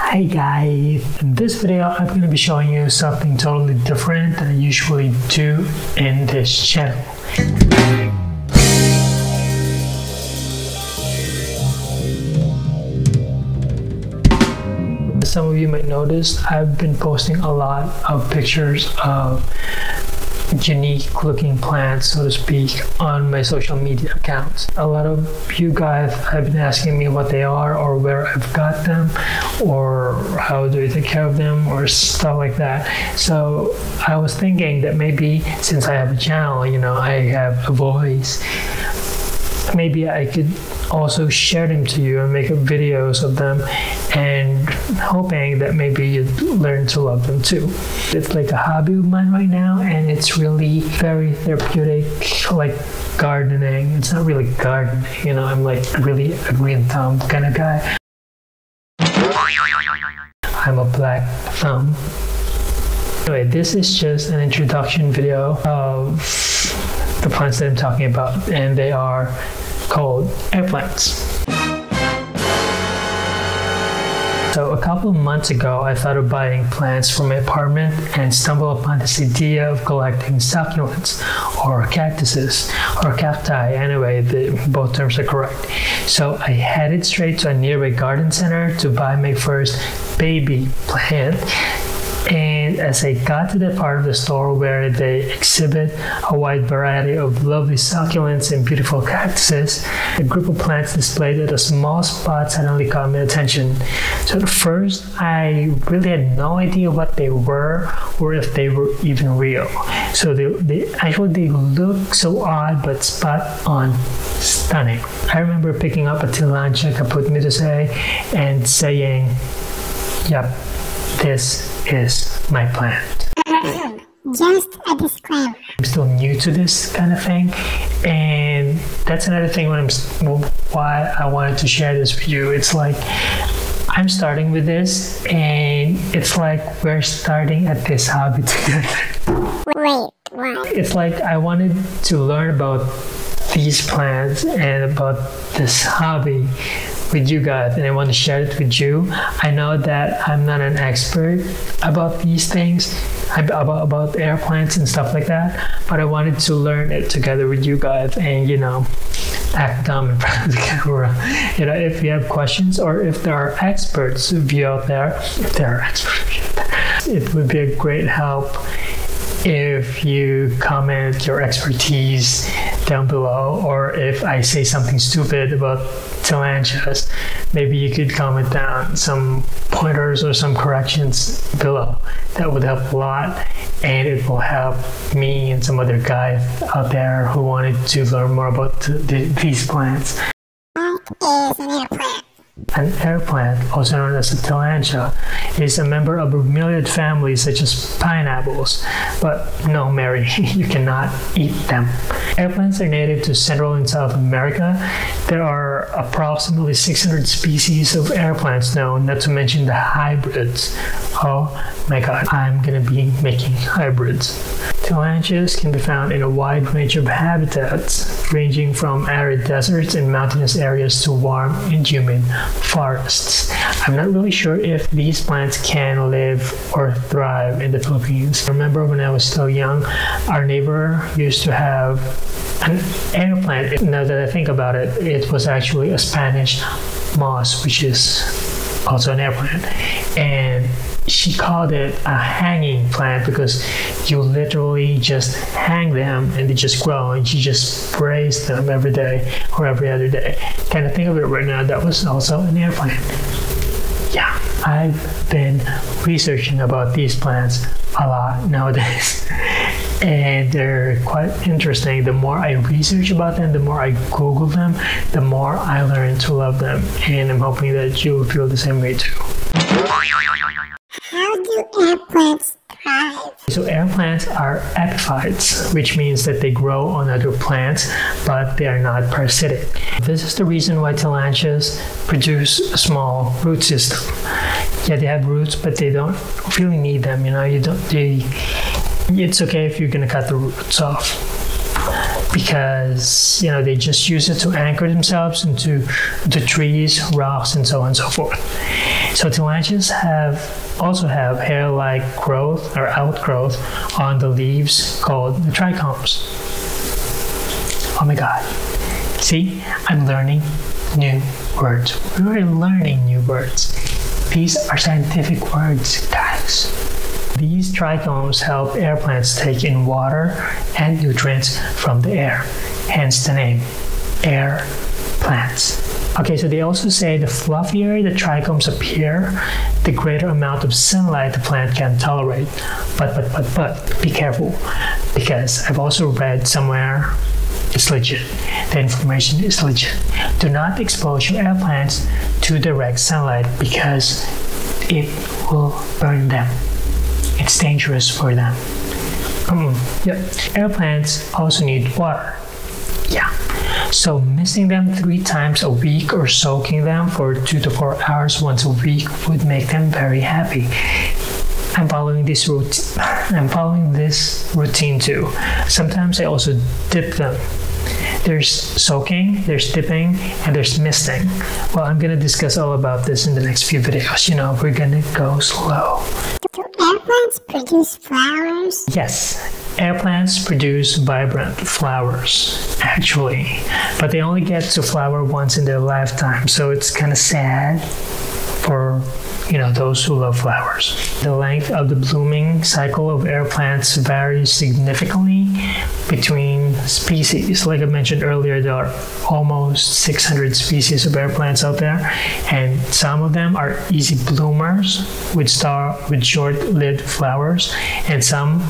Hi guys! In this video I'm going to be showing you something totally different than I usually do in this channel. Some of you might notice I've been posting a lot of pictures of unique looking plants, so to speak, on my social media accounts. A lot of you guys have been asking me what they are or where I've got them or how do I take care of them or stuff like that. So I was thinking that maybe since I have a channel, you know, I have a voice, maybe I could also share them to you and make videos of them and hoping that maybe you'd learn to love them too. It's like a hobby of mine right now and it's really very therapeutic, like gardening. It's not really gardening, you know, I'm like really a green thumb kind of guy. I'm a black thumb. Anyway, this is just an introduction video of the plants that I'm talking about, and they are called air plants. So a couple of months ago, I thought of buying plants for my apartment and stumbled upon this idea of collecting succulents or cactuses or cacti. Anyway, the, both terms are correct. So I headed straight to a nearby garden center to buy my first baby plant and as I got to the part of the store where they exhibit a wide variety of lovely succulents and beautiful cactuses, a group of plants displayed at a small spot suddenly caught my attention. So at first, I really had no idea what they were or if they were even real. So they, they actually they look so odd but spot on stunning. I remember picking up a Tillandsia caput and saying, Yep, this is my plant. Just a disclaimer. I'm still new to this kind of thing, and that's another thing when I'm why I wanted to share this with you. It's like I'm starting with this, and it's like we're starting at this hobby together. Wait, what? It's like I wanted to learn about these plants and about this hobby with you guys and I want to share it with you. I know that I'm not an expert about these things, about, about airplanes and stuff like that, but I wanted to learn it together with you guys and, you know, act dumb in front of the camera. You know, if you have questions or if there are experts of you out there, if there are experts, it would be a great help if you comment your expertise down below, or if I say something stupid about tillandsias, maybe you could comment down some pointers or some corrections below. That would help a lot, and it will help me and some other guys out there who wanted to learn more about the, these plants. Is plant? An air plant, also known as a tillandsia, is a member of a bromeliad family such as pineapples. But no, Mary, you cannot eat them. Air plants are native to Central and South America. There are approximately 600 species of air plants known, not to mention the hybrids. Oh my god, I'm gonna be making hybrids. Tillandsias can be found in a wide range of habitats, ranging from arid deserts and mountainous areas to warm and humid forests. I'm not really sure if these plants can live or thrive in the Philippines. I remember when I was still young, our neighbor used to have an air plant. Now that I think about it, it was actually a Spanish moss, which is also an air plant. And she called it a hanging plant because you literally just hang them and they just grow and she just sprays them every day or every other day. Kind of think of it right now, that was also an air plant. Yeah, I've been researching about these plants a lot nowadays. and they're quite interesting. The more I research about them, the more I Google them, the more I learn to love them. And I'm hoping that you will feel the same way too. Plants? So air plants are epiphytes, which means that they grow on other plants, but they are not parasitic. This is the reason why tillandsias produce a small root system. Yeah, they have roots, but they don't really need them. You know, you don't. They, it's okay if you're gonna cut the roots off. Because you know they just use it to anchor themselves into the trees, rocks, and so on and so forth. So tillandsias have also have hair-like growth or outgrowth on the leaves called the trichomes. Oh my god. See, I'm learning new words. We're learning new words. These are scientific words, guys. These trichomes help air plants take in water and nutrients from the air, hence the name air plants. Okay, so they also say the fluffier the trichomes appear, the greater amount of sunlight the plant can tolerate. But, but, but, but, be careful because I've also read somewhere it's legit. The information is legit. Do not expose your air plants to direct sunlight because it will burn them. It's dangerous for them. Mm, yep. Air plants also need water. Yeah. So misting them three times a week or soaking them for two to four hours once a week would make them very happy. I'm following this routine. I'm following this routine too. Sometimes I also dip them. There's soaking, there's dipping, and there's misting. Well, I'm gonna discuss all about this in the next few videos. You know, we're gonna go slow. Plants produce flowers? Yes, air plants produce vibrant flowers, actually, but they only get to flower once in their lifetime, so it's kind of sad for you know those who love flowers. The length of the blooming cycle of air plants varies significantly between species. Like I mentioned earlier, there are almost 600 species of air plants out there, and some of them are easy bloomers with star with short-lived flowers, and some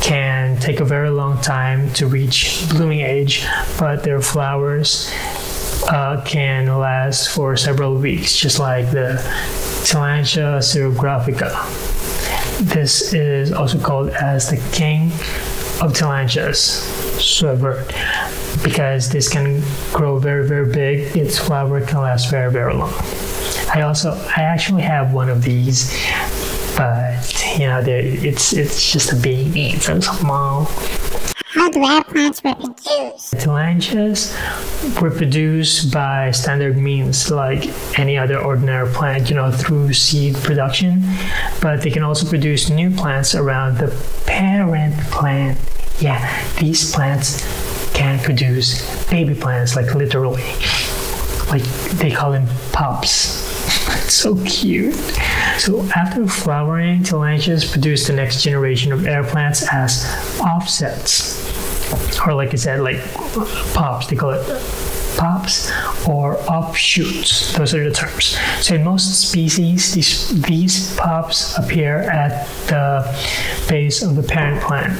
can take a very long time to reach blooming age, but their flowers uh, can last for several weeks, just like the Tillandsia xerographica. This is also called as the king of Tillandsias, Swebert, because this can grow very, very big. Its flower can last very, very long. I also, I actually have one of these, but you know, it's it's just a baby. So small. How do air plants reproduce? Tillandsias reproduce by standard means like any other ordinary plant, you know, through seed production, but they can also produce new plants around the parent plant. Yeah, these plants can produce baby plants, like literally. Like they call them pups. It's so cute. So after flowering, tillandsias produce the next generation of air plants as offsets. Or like I said, like pops, they call it pops or offshoots. Those are the terms. So in most species, these, these pops appear at the base of the parent plant.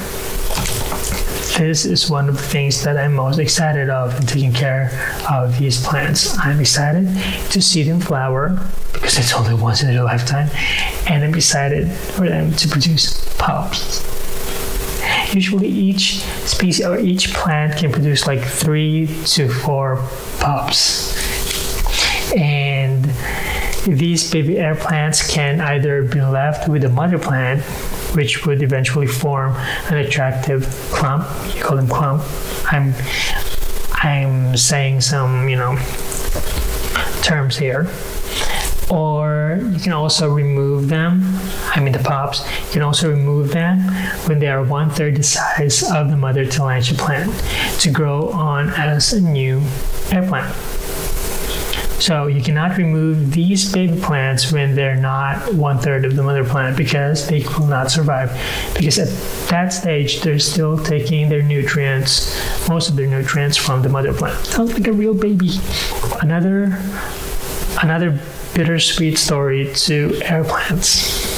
This is one of the things that I'm most excited of in taking care of these plants. I'm excited to see them flower because it's only once in their lifetime, and I'm excited for them to produce pops. Usually, each species or each plant can produce like three to four pups, and these baby air plants can either be left with the mother plant, which would eventually form an attractive clump. You call them clump. I'm I'm saying some you know terms here or you can also remove them. I mean, the pops, you can also remove them when they are one third the size of the mother tillandsia plant to grow on as a new air plant. So you cannot remove these baby plants when they're not one third of the mother plant because they will not survive. Because at that stage, they're still taking their nutrients, most of their nutrients from the mother plant. Sounds like a real baby. Another, another bittersweet story to air plants.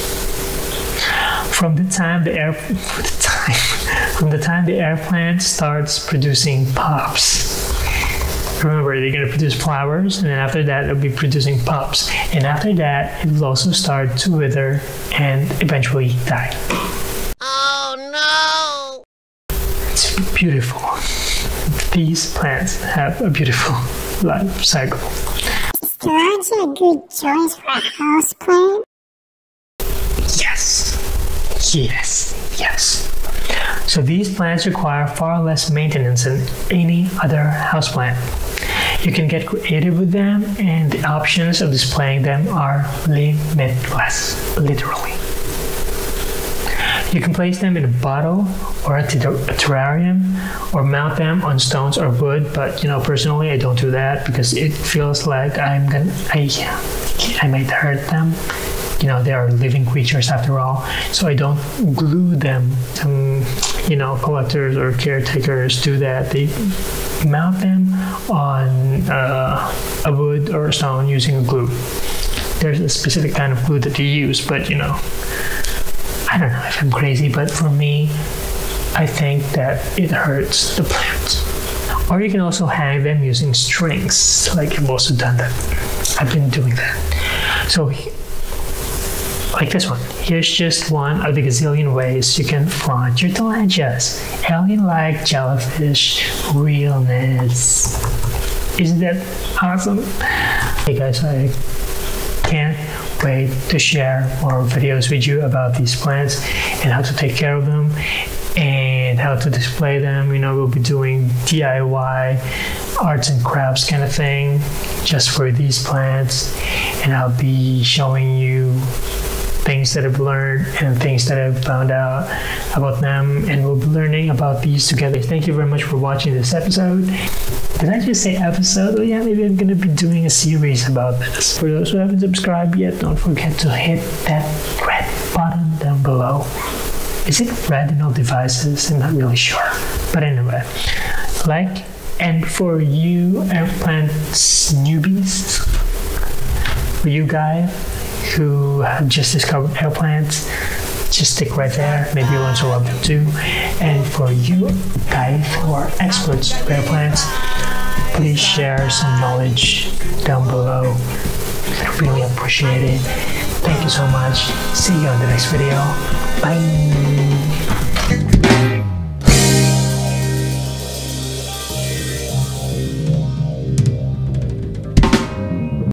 From the time the air the time, from the time the air plant starts producing pops. Remember, they're going to produce flowers, and then after that, it'll be producing pups. And after that, it will also start to wither and eventually die. Oh no! It's beautiful. These plants have a beautiful life cycle. Is tillandsia a good choice for a house plant? Yes. Yes. Yes. So these plants require far less maintenance than any other houseplant. You can get creative with them, and the options of displaying them are limitless, literally. You can place them in a bottle or a terrarium or mount them on stones or wood, but you know, personally, I don't do that because it feels like I'm gonna, I, I might hurt them. You know, they are living creatures after all, so I don't glue them. Some, you know, collectors or caretakers do that. They mount them on uh, a wood or a stone using a glue. There's a specific kind of glue that you use, but you know, I don't know if I'm crazy, but for me, I think that it hurts the plants. Or you can also hang them using strings, like I've also done that. I've been doing that. So, like this one, here's just one of the gazillion ways you can flaunt your tillandsias. Alien like jellyfish realness. Isn't that awesome? Hey guys, I can't wait to share more videos with you about these plants and how to take care of them and how to display them. You know, we'll be doing DIY arts and crafts kind of thing just for these plants, and I'll be showing you things that I've learned and things that I've found out about them, and we'll be learning about these together. Thank you very much for watching this episode. Did I just say episode? Oh, yeah, maybe I'm to be doing a series about this. For those who haven't subscribed yet, don't forget to hit that red button down below. Is it red in all devices? I'm not really sure. But anyway, like, and for you airplane newbies, for you guys who just discovered air plants, just stick right there. Maybe you learn to love them too. And for you guys who are experts in air plants, please share some knowledge down below. I really appreciate it. Thank you so much. See you on the next video. Bye.